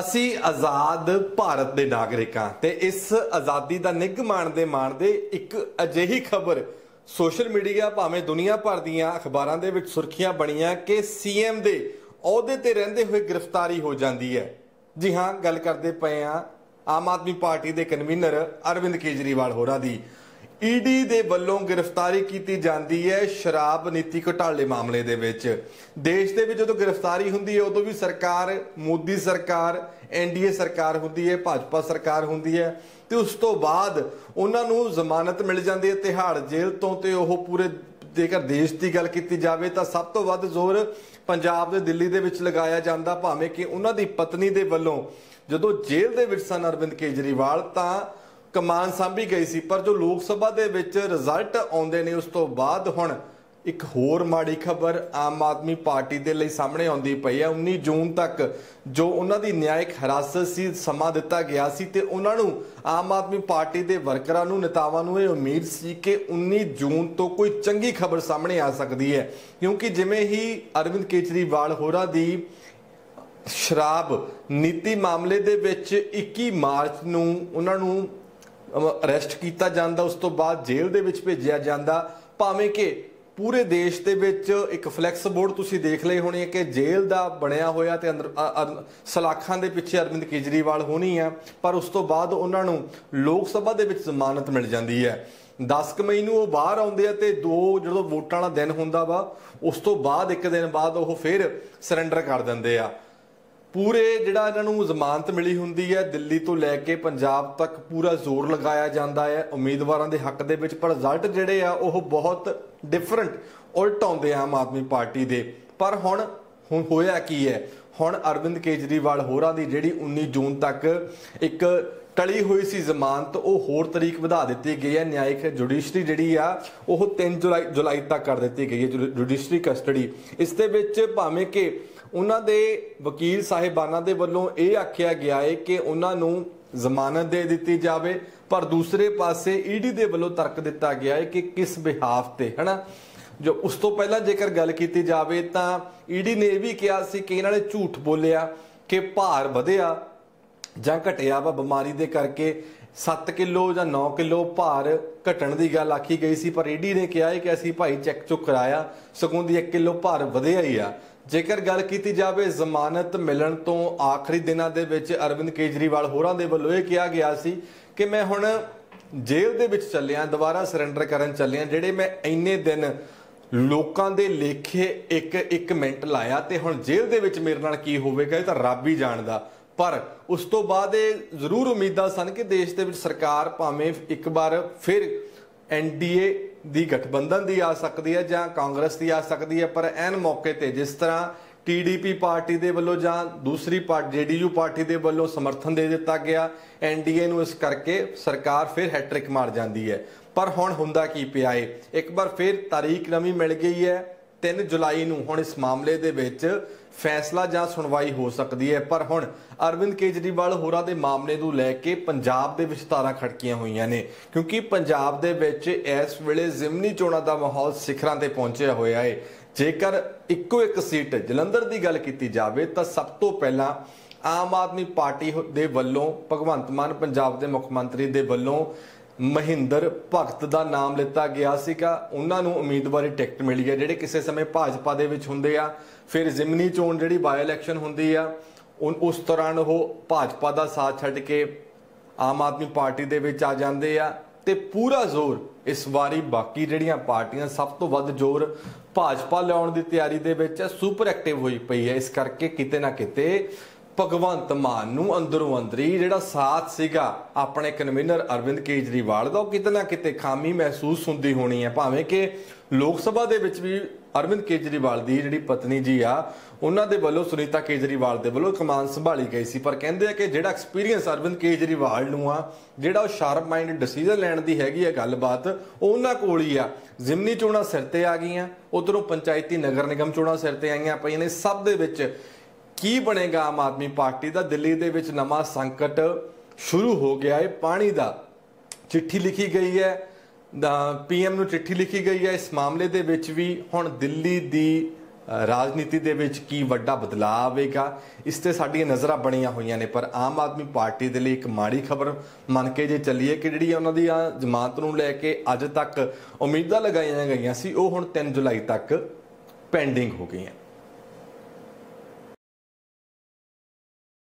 ਅਸੀਂ ਆਜ਼ਾਦ ਭਾਰਤ ਦੇ ਨਾਗਰਿਕ ਹਾਂ ਤੇ ਇਸ ਆਜ਼ਾਦੀ ਦਾ ਨਿੱਘ ਮਾਣਦੇ ਮਾਣਦੇ ਇੱਕ ਅਜਿਹੀ ਖਬਰ ਸੋਸ਼ਲ ਮੀਡੀਆ ਭਾਵੇਂ ਦੁਨੀਆ ਭਰ ਦੀਆਂ ਅਖਬਾਰਾਂ ਦੇ ਵਿੱਚ ਸੁਰਖੀਆਂ ਬਣੀਆਂ ਕਿ ਸੀਐਮ ਦੇ ਅਹੁਦੇ ਤੇ ਰਹਿੰਦੇ ਹੋਏ ਗ੍ਰਿਫਤਾਰੀ ਹੋ ਜਾਂਦੀ ਹੈ। ਜੀ ਹਾਂ, ਗੱਲ ਕਰਦੇ ਪਏ ਆ ਆਮ ਆਦਮੀ ਪਾਰਟੀ ਦੇ ਕਨਵੀਨਰ ਅਰਵਿੰਦ ਕੇਜਰੀਵਾਲ ਹੋਰਾਂ ਦੀ। ਈਡੀ ਦੇ ਵੱਲੋਂ ਗ੍ਰਿਫਤਾਰੀ ਕੀਤੀ ਜਾਂਦੀ ਹੈ ਸ਼ਰਾਬ ਨੀਤੀ ਘੁਟਾਲੇ ਮਾਮਲੇ ਦੇ ਵਿੱਚ। ਦੇਸ਼ ਦੇ ਵਿੱਚ ਜਦੋਂ ਗ੍ਰਿਫਤਾਰੀ ਹੁੰਦੀ ਹੈ, ਉਦੋਂ ਵੀ ਸਰਕਾਰ, ਮੋਦੀ ਸਰਕਾਰ ਐਨਡੀਏ ਸਰਕਾਰ ਹੁੰਦੀ ਹੈ, ਭਾਜਪਾ ਸਰਕਾਰ ਹੁੰਦੀ ਹੈ ਤੇ ਉਸ ਤੋਂ ਬਾਅਦ ਉਹਨਾਂ ਨੂੰ ਜ਼ਮਾਨਤ ਮਿਲ ਜਾਂਦੀ ਹੈ, ਤਿਹਾੜ ਜੇਲ੍ਹ ਤੋਂ ਤੇ ਉਹ ਪੂਰੇ ਜੇਕਰ ਦੇਸ਼ ਦੀ ਗੱਲ ਕੀਤੀ ਜਾਵੇ ਤਾਂ ਸਭ ਤੋਂ ਵੱਧ ਜ਼ੋਰ ਪੰਜਾਬ ਦੇ ਦਿੱਲੀ ਦੇ ਵਿੱਚ ਲਗਾਇਆ ਜਾਂਦਾ, ਭਾਵੇਂ ਕਿ ਉਹਨਾਂ ਦੀ ਪਤਨੀ ਦੇ ਵੱਲੋਂ। ਜਦੋਂ ਜੇਲ੍ਹ ਦੇ ਵਿੱਚ ਸਨ ਅਰਵਿੰਦ ਕੇਜਰੀਵਾਲ ਤਾਂ ਕਮਾਨ ਸਾਂਭੀ ਗਈ ਸੀ, ਪਰ ਜੋ ਲੋਕ ਸਭਾ ਦੇ ਵਿੱਚ ਰਿਜ਼ਲਟ ਆਉਂਦੇ ਨੇ, ਉਸ ਤੋਂ ਬਾਅਦ ਹੁਣ ਇੱਕ ਹੋਰ ਮਾੜੀ ਖਬਰ ਆਮ ਆਦਮੀ ਪਾਰਟੀ ਦੇ ਲਈ ਸਾਹਮਣੇ ਆਉਂਦੀ ਪਈ ਹੈ। 19 ਜੂਨ ਤੱਕ ਜੋ ਉਹਨਾਂ ਦੀ ਨਿਆਇਕ ਹਿਰਾਸਤ ਸੀ, ਸਮਾਂ ਦਿੱਤਾ ਗਿਆ ਸੀ ਤੇ ਉਹਨਾਂ ਨੂੰ ਆਮ ਆਦਮੀ ਪਾਰਟੀ ਦੇ ਵਰਕਰਾਂ ਨੂੰ, ਨੇਤਾਵਾਂ ਨੂੰ ਇਹ ਉਮੀਦ ਸੀ ਕਿ 19 ਜੂਨ ਤੋਂ ਕੋਈ ਚੰਗੀ ਖਬਰ ਸਾਹਮਣੇ ਆ ਸਕਦੀ ਹੈ। ਕਿਉਂਕਿ ਜਿਵੇਂ ਹੀ ਅਰਵਿੰਦ ਕੇਜਰੀਵਾਲ ਹੋਰਾਂ ਦੀ ਸ਼ਰਾਬ ਨੀਤੀ ਮਾਮਲੇ ਦੇ ਵਿੱਚ 21 ਮਾਰਚ ਨੂੰ ਉਹਨਾਂ ਨੂੰ ਅਰੈਸਟ ਕੀਤਾ ਜਾਂਦਾ, ਉਸ ਤੋਂ ਬਾਅਦ ਜੇਲ੍ਹ ਦੇ ਵਿੱਚ ਭੇਜਿਆ ਜਾਂਦਾ। ਭਾਵੇਂ ਕਿ ਪੂਰੇ ਦੇਸ਼ ਦੇ ਵਿੱਚ ਇੱਕ ਫਲੈਕਸ ਬੋਰਡ ਤੁਸੀਂ ਦੇਖ ਲਏ ਹੋਣੇ ਕਿ ਜੇਲ੍ਹ ਦਾ ਬਣਿਆ ਹੋਇਆ ਤੇ ਅੰਦਰ ਸਲਾਖਾਂ ਦੇ ਪਿੱਛੇ ਅਰਵਿੰਦ ਕੇਜਰੀਵਾਲ ਹੋਣੀ ਆ, ਪਰ ਉਸ ਤੋਂ ਬਾਅਦ ਉਹਨਾਂ ਨੂੰ ਲੋਕ ਸਭਾ ਦੇ ਵਿੱਚ ਜ਼ਮਾਨਤ ਮਿਲ ਜਾਂਦੀ ਹੈ। 10 ਕੁ ਮਈ ਨੂੰ ਉਹ ਬਾਹਰ ਆਉਂਦੇ ਆ ਤੇ ਦੋ ਜਦੋਂ ਵੋਟਾਂ ਵਾਲਾ ਦਿਨ ਹੁੰਦਾ ਵਾ, ਉਸ ਤੋਂ ਬਾਅਦ ਇੱਕ ਦਿਨ ਬਾਅਦ ਉਹ ਫਿਰ ਸਰੈਂਡਰ ਕਰ ਦਿੰਦੇ ਆ। ਪੂਰੇ ਜਿਹੜਾ ਇਹਨਾਂ ਨੂੰ ਜ਼ਮਾਨਤ ਮਿਲੀ ਹੁੰਦੀ ਹੈ, ਦਿੱਲੀ ਤੋਂ ਲੈ ਕੇ ਪੰਜਾਬ ਤੱਕ ਪੂਰਾ ਜ਼ੋਰ ਲਗਾਇਆ ਜਾਂਦਾ ਹੈ। ਉਮੀਦਵਾਰਾਂ ਦੇ ਹੱਕ ਦੇ ਵਿੱਚ ਪਰ ਰਿਜ਼ਲਟ ਜਿਹੜੇ ਆ, ਉਹ ਬਹੁਤ ਡਿਫਰੈਂਟ ਉਲਟ ਆਉਂਦੇ ਆ ਆਮ ਆਦਮੀ ਪਾਰਟੀ ਦੇ। ਪਰ ਹੁਣ ਹੁਣ ਹੋਇਆ ਕੀ ਹੈ? ਹੁਣ ਅਰਵਿੰਦ ਕੇਜਰੀਵਾਲ ਹੋਰਾਂ ਦੀ ਜਿਹੜੀ 19 ਜੂਨ ਤੱਕ ਇੱਕ ਟਲੀ ਹੋਈ ਸੀ ਜ਼ਮਾਨਤ, ਉਹ ਹੋਰ ਤਰੀਕ ਵਧਾ ਦਿੱਤੀ ਗਈ ਹੈ। ਨਿਆਇਕ ਜੁਡੀਸ਼ਰੀ ਜਿਹੜੀ ਆ, ਉਹ 3 ਜੁਲਾਈ ਜੁਲਾਈ ਤੱਕ ਕਰ ਦਿੱਤੀ ਗਈ ਹੈ ਜੁਡੀਸ਼ਰੀ ਕਸਟਡੀ। ਇਸ ਦੇ ਵਿੱਚ ਭਾਵੇਂ ਕਿ ਉਹਨਾਂ ਦੇ ਵਕੀਲ ਸਾਹਿਬਾਨਾਂ ਦੇ ਵੱਲੋਂ ਇਹ ਆਖਿਆ ਗਿਆ ਹੈ ਕਿ ਉਹਨਾਂ ਨੂੰ ਜ਼ਮਾਨਤ ਦੇ ਦਿੱਤੀ ਜਾਵੇ, ਪਰ ਦੂਸਰੇ ਪਾਸੇ ਈਡੀ ਦੇ ਵੱਲੋਂ ਤਰਕ ਦਿੱਤਾ ਗਿਆ ਹੈ ਕਿ ਕਿਸ ਬਿਹਾਫ ਤੇ, ਹਨਾ? ਜੋ ਉਸ ਤੋਂ ਪਹਿਲਾਂ ਜੇਕਰ ਗੱਲ ਕੀਤੀ ਜਾਵੇ ਤਾਂ ਈਡੀ ਨੇ ਇਹ ਵੀ ਕਿਹਾ ਸੀ ਕਿ ਇਹਨਾਂ ਨੇ ਝੂਠ ਬੋਲਿਆ ਕਿ ਭਾਰ ਵਧਿਆ ਜਾਂ ਘਟਿਆ ਵਾ ਬਿਮਾਰੀ ਦੇ ਕਰਕੇ। 7 ਕਿਲੋ ਜਾਂ 9 ਕਿਲੋ ਭਾਰ ਘਟਣ ਦੀ ਗੱਲ ਆਖੀ ਗਈ ਸੀ, ਪਰ ਈਡੀ ਨੇ ਕਿਹਾ ਹੈ ਕਿ ਅਸੀਂ ਭਾਈ ਚੈੱਕ ਚੁੱਕ ਕਰਾਇਆ ਸਗੋਂ ਦੀ 1 ਕਿਲੋ ਭਾਰ ਵਧਿਆ ਹੀ ਆ। ਜੇਕਰ ਗੱਲ ਕੀਤੀ ਜਾਵੇ ਜ਼ਮਾਨਤ ਮਿਲਣ ਤੋਂ ਆਖਰੀ ਦਿਨਾਂ ਦੇ ਵਿੱਚ ਅਰਵਿੰਦ ਕੇਜਰੀਵਾਲ ਹੋਰਾਂ ਦੇ ਵੱਲੋਂ ਇਹ ਕਿਹਾ ਗਿਆ ਸੀ ਕਿ ਮੈਂ ਹੁਣ ਜੇਲ੍ਹ ਦੇ ਵਿੱਚ ਚੱਲਿਆ, ਦੁਬਾਰਾ ਸਰੈਂਡਰ ਕਰਨ ਚੱਲਿਆ, ਜਿਹੜੇ ਮੈਂ ਇੰਨੇ ਦਿਨ ਲੋਕਾਂ ਦੇ ਲੇਖੇ ਇੱਕ ਇੱਕ ਮਿੰਟ ਲਾਇਆ ਤੇ ਹੁਣ ਜੇਲ੍ਹ ਦੇ ਵਿੱਚ ਮੇਰੇ ਨਾਲ ਕੀ ਹੋਵੇਗਾ, ਇਹ ਤਾਂ ਰੱਬ ਹੀ ਜਾਣਦਾ। ਪਰ ਉਸ ਤੋਂ ਬਾਅਦ ਇਹ ਜ਼ਰੂਰ ਉਮੀਦਾਂ ਸਨ ਕਿ ਦੇਸ਼ ਦੇ ਵਿੱਚ ਸਰਕਾਰ ਭਾਵੇਂ ਇੱਕ ਵਾਰ ਫਿਰ ਐਨਡੀਏ ਦੀ ਗਠਬੰਧਨ ਦੀ ਆ ਸਕਦੀ ਹੈ ਜਾਂ ਕਾਂਗਰਸ ਦੀ ਆ ਸਕਦੀ ਹੈ, ਪਰ ਐਨ ਮੌਕੇ ਤੇ ਜਿਸ ਤਰ੍ਹਾਂ ਟੀਡੀਪੀ ਪਾਰਟੀ ਦੇ ਵੱਲੋਂ ਜਾਂ ਦੂਸਰੀ ਪਾਰਟੀ ਜੇਡੀਯੂ ਪਾਰਟੀ ਦੇ ਵੱਲੋਂ ਸਮਰਥਨ ਦੇ ਦਿੱਤਾ ਗਿਆ ਐਨਡੀਏ ਨੂੰ ਇਸ ਕਰਕੇ ਸਰਕਾਰ ਫਿਰ ਹੈਟ੍ਰਿਕ ਮਾਰ ਜਾਂਦੀ ਹੈ। ਪਰ ਹੁਣ ਹੁੰਦਾ ਕੀ ਪਿਆ ਏ? ਇੱਕ ਵਾਰ ਫਿਰ ਤਾਰੀਖ ਨਵੀਂ ਮਿਲ ਗਈ ਹੈ। 3 ਜੁਲਾਈ ਨੂੰ ਹੁਣ ਇਸ ਮਾਮਲੇ ਦੇ ਵਿੱਚ ਫੈਸਲਾ ਜਾਂ ਸੁਣਵਾਈ ਹੋ ਸਕਦੀ ਹੈ। ਪਰ ਹੁਣ ਅਰਵਿੰਦ ਕੇਜਰੀਵਾਲ ਹੋਰਾਂ ਦੇ ਮਾਮਲੇ ਨੂੰ ਲੈ ਕੇ ਪੰਜਾਬ ਦੇ ਵਿੱਚ ਤਾਰਾਂ ਖੜਕੀਆਂ ਹੋਈਆਂ ਨੇ, ਕਿਉਂਕਿ ਪੰਜਾਬ ਦੇ ਵਿੱਚ ਇਸ ਵੇਲੇ ਜ਼ਿਮਨੀ ਚੋਣਾਂ ਦਾ ਮਾਹੌਲ ਸਿਖਰਾਂ ਤੇ ਪਹੁੰਚਿਆ ਹੋਇਆ ਹੈ ਜੇਕਰ ਇੱਕੋ ਇੱਕ ਸੀਟ ਜਲੰਧਰ ਦੀ ਗੱਲ ਕੀਤੀ ਜਾਵੇ, ਤਾਂ ਸਭ ਤੋਂ ਪਹਿਲਾਂ ਆਮ ਆਦਮੀ ਪਾਰਟੀ ਦੇ ਵੱਲੋਂ ਭਗਵੰਤ ਮਾਨ, ਪੰਜਾਬ ਦੇ ਮੁੱਖ ਮੰਤਰੀ ਦੇ ਵੱਲੋਂ ਮਹਿੰਦਰ ਭਗਤ ਦਾ ਨਾਮ ਲਿੱਤਾ ਗਿਆ ਸੀਗਾ। ਉਹਨਾਂ ਨੂੰ ਉਮੀਦਵਾਰੀ ਟਿਕਟ ਮਿਲੀ ਹੈ, ਜਿਹੜੇ ਕਿਸੇ ਸਮੇਂ ਭਾਜਪਾ ਦੇ ਵਿੱਚ ਹੁੰਦੇ ਆ। ਫਿਰ ਜ਼ਿਮਨੀ ਚੋਣ ਜਿਹੜੀ ਬਾਈ ਇਲੈਕਸ਼ਨ ਹੁੰਦੀ ਆ ਉਸ ਦੌਰਾਨ ਉਹ ਭਾਜਪਾ ਦਾ ਸਾਥ ਛੱਡ ਕੇ ਆਮ ਆਦਮੀ ਪਾਰਟੀ ਦੇ ਵਿੱਚ ਆ ਜਾਂਦੇ ਆ ਤੇ ਪੂਰਾ ਜ਼ੋਰ ਇਸ ਵਾਰੀ ਬਾਕੀ ਜਿਹੜੀਆਂ ਪਾਰਟੀਆਂ ਸਭ ਤੋਂ ਵੱਧ ਜ਼ੋਰ ਭਾਜਪਾ ਲਿਆਉਣ ਦੀ ਤਿਆਰੀ ਦੇ ਵਿੱਚ ਸੁਪਰ ਐਕਟਿਵ ਹੋਈ ਪਈ ਹੈ। ਇਸ ਕਰਕੇ ਕਿਤੇ ਨਾ ਕਿਤੇ ਭਗਵੰਤ ਮਾਨ ਨੂੰ ਅੰਦਰੋਂ ਅੰਦਰੀ ਜਿਹੜਾ ਸਾਥ ਸੀਗਾ, ਆਪਣੇ ਕਨਵੀਨਰ ਅਰਵਿੰਦ ਕੇਜਰੀਵਾਲ ਦਾ, ਉਹ ਕਿਤੇ ਨਾ ਕਿਤੇ ਖਾਮੀ ਮਹਿਸੂਸ ਹੁੰਦੀ ਹੋਣੀ ਹੈ। ਭਾਵੇਂ ਕਿ ਲੋਕ ਸਭਾ ਦੇ ਵਿੱਚ ਵੀ ਅਰਵਿੰਦ ਕੇਜਰੀਵਾਲ ਦੀ ਜਿਹੜੀ ਪਤਨੀ ਜੀ ਆ, ਉਹਨਾਂ ਦੇ ਵੱਲੋਂ ਸੁਨੀਤਾ ਕੇਜਰੀਵਾਲ ਦੇ ਵੱਲੋਂ ਕਮਾਨ ਸੰਭਾਲੀ ਗਈ ਸੀ। ਪਰ ਕਹਿੰਦੇ ਆ ਕਿ ਜਿਹੜਾ ਐਕਸਪੀਰੀਅੰਸ ਅਰਵਿੰਦ ਕੇਜਰੀਵਾਲ ਨੂੰ ਆ, ਜਿਹੜਾ ਉਹ ਸ਼ਾਰਪ ਮਾਈਂਡ ਡਿਸੀਜਨ ਲੈਣ ਦੀ ਹੈਗੀ ਆ ਗੱਲਬਾਤ ਉਹਨਾਂ ਕੋਲ ਹੀ ਆ। ਜ਼ਿਮਨੀ ਚੋਣਾਂ ਸਿਰ ਤੇ ਆ ਗਈਆਂ, ਉਧਰੋਂ ਪੰਚਾਇਤੀ ਨਗਰ ਨਿਗਮ ਚੋਣਾਂ ਸਿਰ ਤੇ ਆਈਆਂ ਪਈਆਂ ਨੇ ਸਭ ਦੇ ਵਿੱਚ ਕੀ ਬਣੇਗਾ ਆਮ ਆਦਮੀ ਪਾਰਟੀ ਦਾ? ਦਿੱਲੀ ਦੇ ਵਿੱਚ ਨਵਾਂ ਸੰਕਟ ਸ਼ੁਰੂ ਹੋ ਗਿਆ ਹੈ ਪਾਣੀ ਦਾ ਚਿੱਠੀ ਲਿਖੀ ਗਈ ਹੈ। ਦਾ ਪੀਐਮ ਨੂੰ ਚਿੱਠੀ ਲਿਖੀ ਗਈ ਹੈ। ਇਸ ਮਾਮਲੇ ਦੇ ਵਿੱਚ ਵੀ ਹੁਣ ਦਿੱਲੀ ਦੀ ਰਾਜਨੀਤੀ ਦੇ ਵਿੱਚ ਕੀ ਵੱਡਾ ਬਦਲਾਅ ਆਵੇਗਾ? ਇਸ ਤੇ ਸਾਡੀਆਂ ਨਜ਼ਰਾਂ ਬਣੀਆਂ ਹੋਈਆਂ ਨੇ। ਪਰ ਆਮ ਆਦਮੀ ਪਾਰਟੀ ਦੇ ਲਈ ਇੱਕ ਮਾੜੀ ਖਬਰ ਮੰਨ ਕੇ ਜੇ ਚੱਲੀਏ ਕਿ ਜਿਹੜੀ ਉਹਨਾਂ ਦੀ ਆ ਜ਼ਮਾਨਤ ਨੂੰ ਲੈ ਕੇ ਅੱਜ ਤੱਕ ਉਮੀਦਾਂ ਲਗਾਈਆਂ ਗਈਆਂ ਸੀ, ਉਹ ਹੁਣ 3 ਜੁਲਾਈ ਤੱਕ ਪੈਂਡਿੰਗ ਹੋ ਗਈਆਂ।